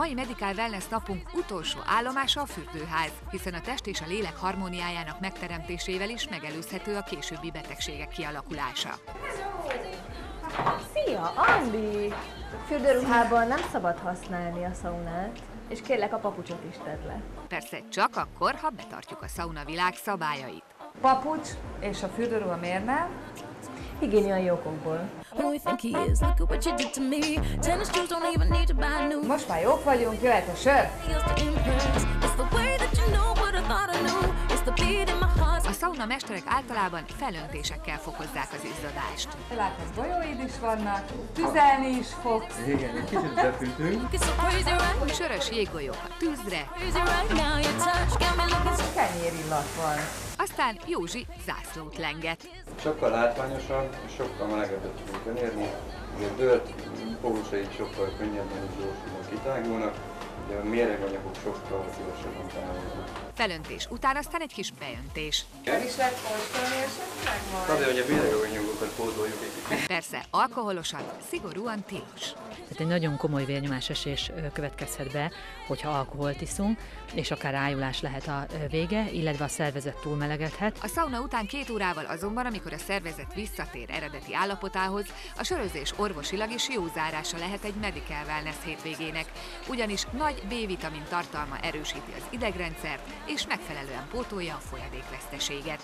mai Medical Wellness napunk utolsó állomása a fürdőház, hiszen a test és a lélek harmóniájának megteremtésével is megelőzhető a későbbi betegségek kialakulása. Szia, Andi! Fürdőruhában nem szabad használni a szaunát, és kérlek a papucsot is tedd le. Persze csak akkor, ha betartjuk a szauna világ szabályait. Papucs és a fürdőruha miért nem? Higiéniai okokból. Most már jók vagyunk, jöhet a sör! A szauna mesterek általában felöntésekkel fokozzák az izzadást. Látod, golyóid is vannak, tüzelni is fogsz. Igen, egy kicsit befűtünk. Sörös jéggolyók a tűzre, so Kenyérillat van. aztán Józsi zászlót lenget. Sokkal látványosabb, és sokkal melegebbet tudunk elérni. Ugye a dölt pólusai sokkal könnyebben és gyorsulnak kitágulnak, de a méreganyagok sokkal szívesebben távoznak. Felöntés után aztán egy kis beöntés. Nem is lehet kóstolni majd? Azért, hogy a méreganyagokat pótoljuk egy. Persze alkoholosan, szigorúan tilos. Tehát egy nagyon komoly vérnyomásesés következhet be, hogyha alkoholt iszunk, és akár ájulás lehet a vége, illetve a szervezet túlmelegedhet. A szauna után két órával azonban, amikor a szervezet visszatér eredeti állapotához, a sörözés orvosilag is jó zárása lehet egy medical wellness hétvégének, ugyanis nagy B-vitamin tartalma erősíti az idegrendszert, és megfelelően pótolja a folyadékveszteséget.